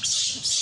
Shh, shh, shh.